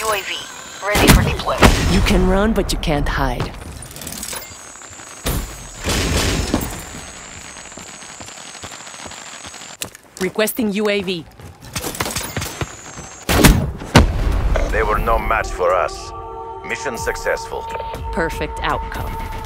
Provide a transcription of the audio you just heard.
UAV, ready for deployment. You can run, but you can't hide. Requesting UAV. They were no match for us. Mission successful. Perfect outcome.